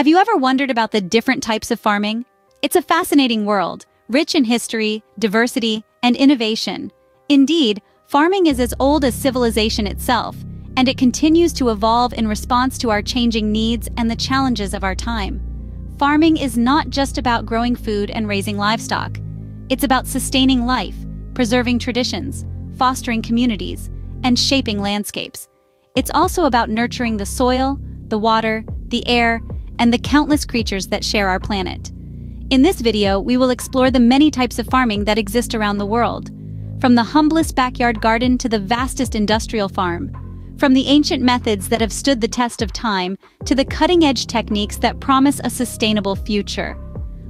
Have you ever wondered about the different types of farming? It's a fascinating world, rich in history, diversity, and innovation. Indeed, farming is as old as civilization itself, and it continues to evolve in response to our changing needs and the challenges of our time. Farming is not just about growing food and raising livestock. It's about sustaining life, preserving traditions, fostering communities, and shaping landscapes. It's also about nurturing the soil, the water, the air, and the countless creatures that share our planet. In this video, we will explore the many types of farming that exist around the world. From the humblest backyard garden to the vastest industrial farm. From the ancient methods that have stood the test of time to the cutting-edge techniques that promise a sustainable future.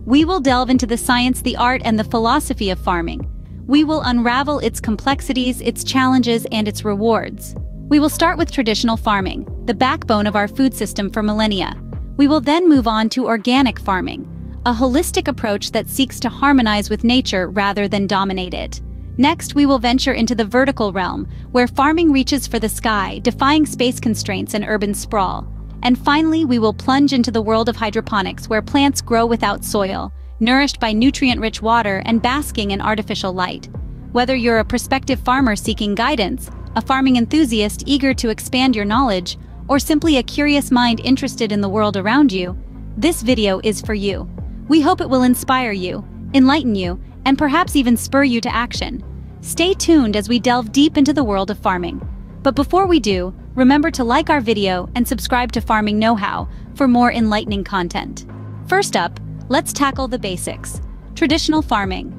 We will delve into the science, the art, and the philosophy of farming. We will unravel its complexities, its challenges, and its rewards. We will start with traditional farming, the backbone of our food system for millennia. We will then move on to organic farming, a holistic approach that seeks to harmonize with nature rather than dominate it. Next, we will venture into the vertical realm, where farming reaches for the sky, defying space constraints and urban sprawl. And finally, we will plunge into the world of hydroponics, where plants grow without soil, nourished by nutrient-rich water and basking in artificial light. Whether you're a prospective farmer seeking guidance, a farming enthusiast eager to expand your knowledge, or simply a curious mind interested in the world around you, this video is for you. We hope it will inspire you, enlighten you, and perhaps even spur you to action. Stay tuned as we delve deep into the world of farming. But before we do, remember to like our video and subscribe to Farming Know-How for more enlightening content. First up, let's tackle the basics. Traditional farming.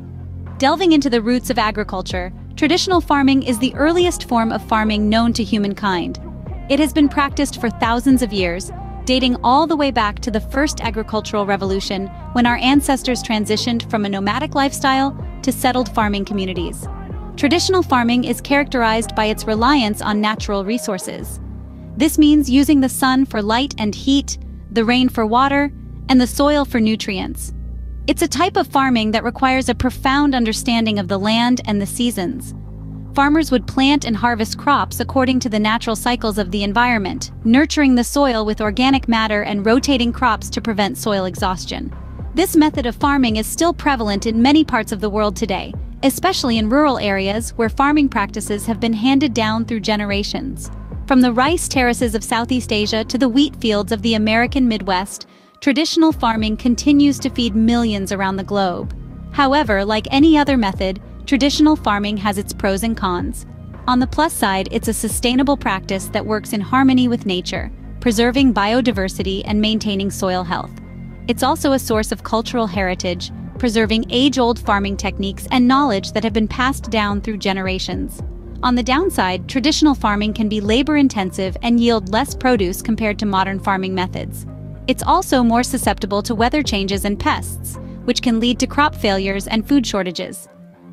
Delving into the roots of agriculture, traditional farming is the earliest form of farming known to humankind. It has been practiced for thousands of years, dating all the way back to the first agricultural revolution when our ancestors transitioned from a nomadic lifestyle to settled farming communities. Traditional farming is characterized by its reliance on natural resources. This means using the sun for light and heat, the rain for water, and the soil for nutrients. It's a type of farming that requires a profound understanding of the land and the seasons farmers would plant and harvest crops according to the natural cycles of the environment, nurturing the soil with organic matter and rotating crops to prevent soil exhaustion. This method of farming is still prevalent in many parts of the world today, especially in rural areas where farming practices have been handed down through generations. From the rice terraces of Southeast Asia to the wheat fields of the American Midwest, traditional farming continues to feed millions around the globe. However, like any other method, Traditional farming has its pros and cons. On the plus side, it's a sustainable practice that works in harmony with nature, preserving biodiversity and maintaining soil health. It's also a source of cultural heritage, preserving age-old farming techniques and knowledge that have been passed down through generations. On the downside, traditional farming can be labor-intensive and yield less produce compared to modern farming methods. It's also more susceptible to weather changes and pests, which can lead to crop failures and food shortages.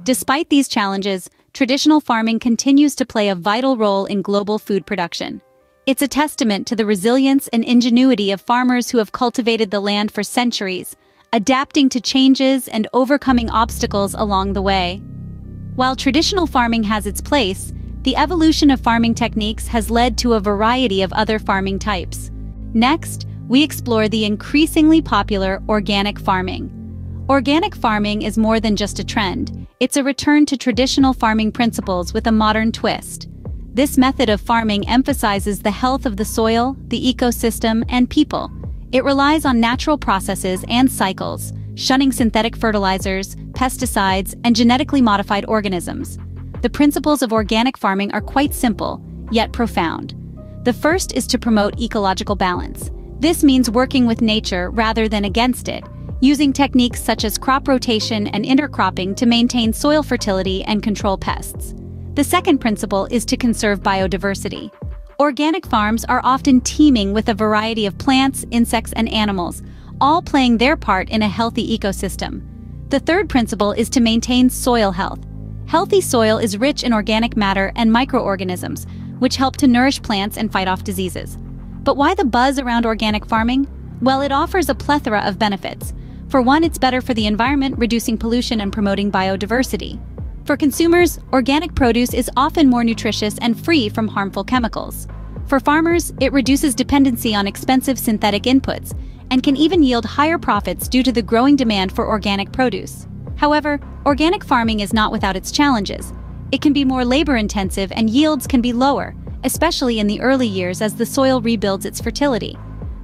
Despite these challenges, traditional farming continues to play a vital role in global food production. It's a testament to the resilience and ingenuity of farmers who have cultivated the land for centuries, adapting to changes and overcoming obstacles along the way. While traditional farming has its place, the evolution of farming techniques has led to a variety of other farming types. Next, we explore the increasingly popular organic farming. Organic farming is more than just a trend. It's a return to traditional farming principles with a modern twist. This method of farming emphasizes the health of the soil, the ecosystem, and people. It relies on natural processes and cycles, shunning synthetic fertilizers, pesticides, and genetically modified organisms. The principles of organic farming are quite simple, yet profound. The first is to promote ecological balance. This means working with nature rather than against it, using techniques such as crop rotation and intercropping to maintain soil fertility and control pests. The second principle is to conserve biodiversity. Organic farms are often teeming with a variety of plants, insects, and animals, all playing their part in a healthy ecosystem. The third principle is to maintain soil health. Healthy soil is rich in organic matter and microorganisms, which help to nourish plants and fight off diseases. But why the buzz around organic farming? Well, it offers a plethora of benefits. For one, it's better for the environment, reducing pollution and promoting biodiversity. For consumers, organic produce is often more nutritious and free from harmful chemicals. For farmers, it reduces dependency on expensive synthetic inputs, and can even yield higher profits due to the growing demand for organic produce. However, organic farming is not without its challenges. It can be more labor-intensive and yields can be lower, especially in the early years as the soil rebuilds its fertility.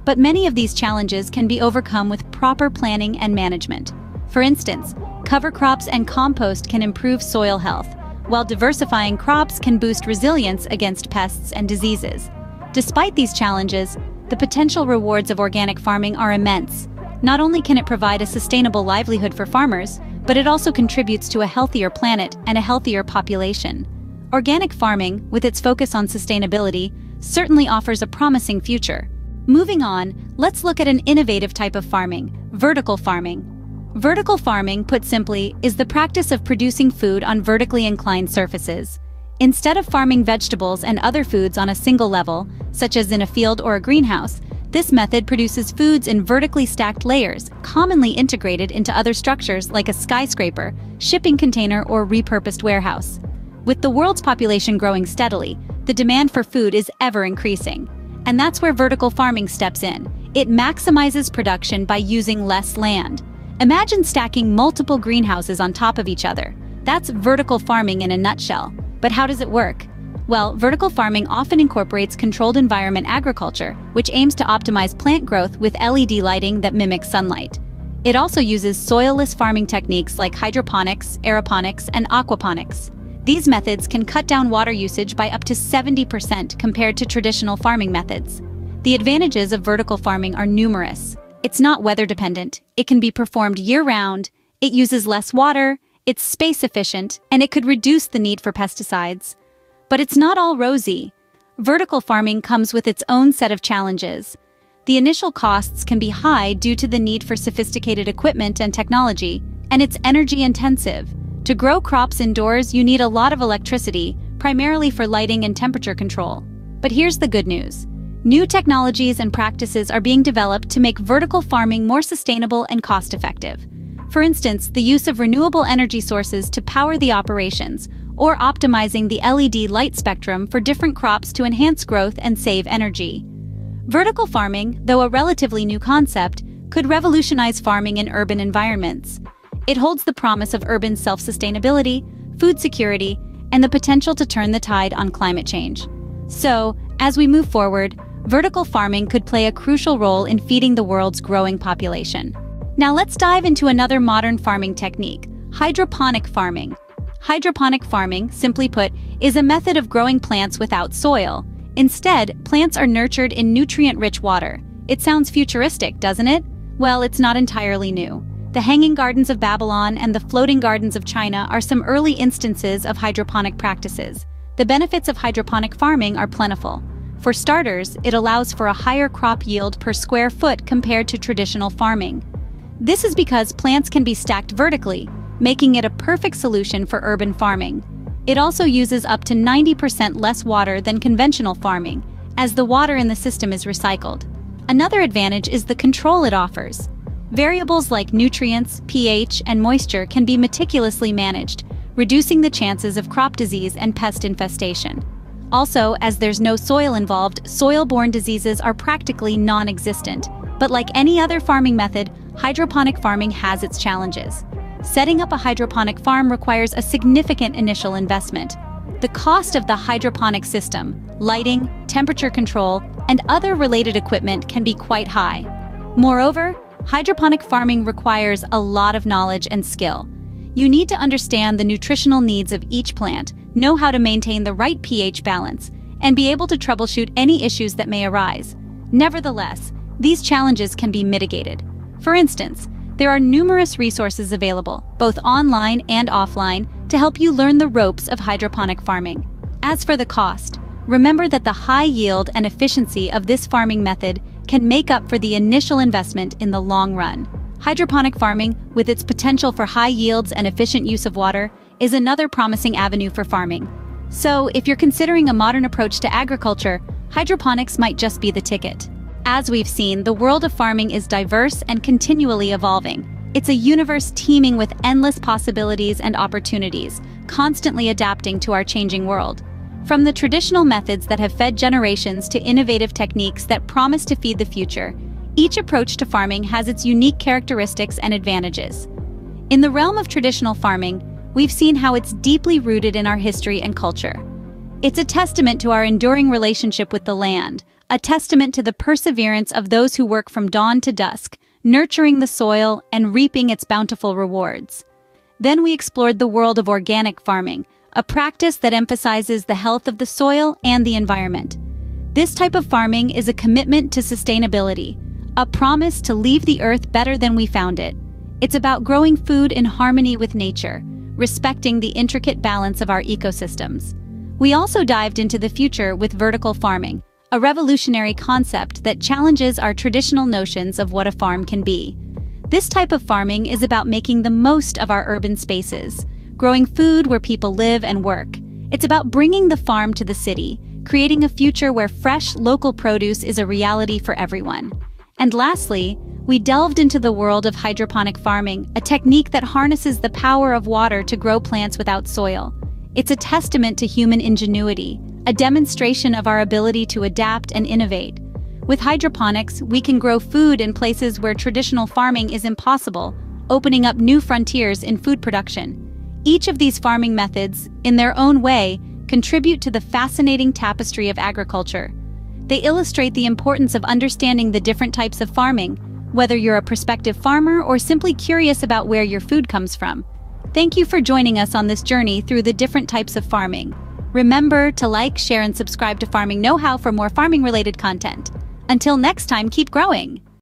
But many of these challenges can be overcome with proper planning and management. For instance, cover crops and compost can improve soil health, while diversifying crops can boost resilience against pests and diseases. Despite these challenges, the potential rewards of organic farming are immense. Not only can it provide a sustainable livelihood for farmers, but it also contributes to a healthier planet and a healthier population. Organic farming, with its focus on sustainability, certainly offers a promising future. Moving on, let's look at an innovative type of farming, vertical farming. Vertical farming, put simply, is the practice of producing food on vertically inclined surfaces. Instead of farming vegetables and other foods on a single level, such as in a field or a greenhouse, this method produces foods in vertically stacked layers, commonly integrated into other structures like a skyscraper, shipping container, or repurposed warehouse. With the world's population growing steadily, the demand for food is ever increasing. And that's where vertical farming steps in. It maximizes production by using less land. Imagine stacking multiple greenhouses on top of each other. That's vertical farming in a nutshell. But how does it work? Well, vertical farming often incorporates controlled environment agriculture, which aims to optimize plant growth with LED lighting that mimics sunlight. It also uses soilless farming techniques like hydroponics, aeroponics, and aquaponics. These methods can cut down water usage by up to 70% compared to traditional farming methods. The advantages of vertical farming are numerous. It's not weather dependent, it can be performed year-round, it uses less water, it's space efficient, and it could reduce the need for pesticides. But it's not all rosy. Vertical farming comes with its own set of challenges. The initial costs can be high due to the need for sophisticated equipment and technology, and it's energy intensive. To grow crops indoors, you need a lot of electricity, primarily for lighting and temperature control. But here's the good news. New technologies and practices are being developed to make vertical farming more sustainable and cost-effective. For instance, the use of renewable energy sources to power the operations, or optimizing the LED light spectrum for different crops to enhance growth and save energy. Vertical farming, though a relatively new concept, could revolutionize farming in urban environments. It holds the promise of urban self-sustainability, food security, and the potential to turn the tide on climate change. So, as we move forward, vertical farming could play a crucial role in feeding the world's growing population. Now let's dive into another modern farming technique, hydroponic farming. Hydroponic farming, simply put, is a method of growing plants without soil. Instead, plants are nurtured in nutrient-rich water. It sounds futuristic, doesn't it? Well, it's not entirely new. The Hanging Gardens of Babylon and the Floating Gardens of China are some early instances of hydroponic practices. The benefits of hydroponic farming are plentiful. For starters, it allows for a higher crop yield per square foot compared to traditional farming. This is because plants can be stacked vertically, making it a perfect solution for urban farming. It also uses up to 90% less water than conventional farming, as the water in the system is recycled. Another advantage is the control it offers. Variables like nutrients, pH, and moisture can be meticulously managed, reducing the chances of crop disease and pest infestation. Also, as there's no soil involved, soil-borne diseases are practically non-existent. But like any other farming method, hydroponic farming has its challenges. Setting up a hydroponic farm requires a significant initial investment. The cost of the hydroponic system, lighting, temperature control, and other related equipment can be quite high. Moreover, hydroponic farming requires a lot of knowledge and skill. You need to understand the nutritional needs of each plant, know how to maintain the right pH balance, and be able to troubleshoot any issues that may arise. Nevertheless, these challenges can be mitigated. For instance, there are numerous resources available, both online and offline, to help you learn the ropes of hydroponic farming. As for the cost, remember that the high yield and efficiency of this farming method can make up for the initial investment in the long run. Hydroponic farming, with its potential for high yields and efficient use of water, is another promising avenue for farming. So, if you're considering a modern approach to agriculture, hydroponics might just be the ticket. As we've seen, the world of farming is diverse and continually evolving. It's a universe teeming with endless possibilities and opportunities, constantly adapting to our changing world. From the traditional methods that have fed generations to innovative techniques that promise to feed the future, Each approach to farming has its unique characteristics and advantages. In the realm of traditional farming, we've seen how it's deeply rooted in our history and culture. It's a testament to our enduring relationship with the land, a testament to the perseverance of those who work from dawn to dusk, nurturing the soil and reaping its bountiful rewards. Then we explored the world of organic farming, a practice that emphasizes the health of the soil and the environment. This type of farming is a commitment to sustainability, a promise to leave the earth better than we found it. It's about growing food in harmony with nature, respecting the intricate balance of our ecosystems. We also dived into the future with vertical farming, a revolutionary concept that challenges our traditional notions of what a farm can be. This type of farming is about making the most of our urban spaces, growing food where people live and work. It's about bringing the farm to the city, creating a future where fresh, local produce is a reality for everyone. And lastly, we delved into the world of hydroponic farming, a technique that harnesses the power of water to grow plants without soil. It's a testament to human ingenuity, a demonstration of our ability to adapt and innovate. With hydroponics, we can grow food in places where traditional farming is impossible, opening up new frontiers in food production. Each of these farming methods, in their own way, contribute to the fascinating tapestry of agriculture. They illustrate the importance of understanding the different types of farming, whether you're a prospective farmer or simply curious about where your food comes from. Thank you for joining us on this journey through the different types of farming. Remember to like, share, and subscribe to Farming Know How for more farming-related content. Until next time, keep growing!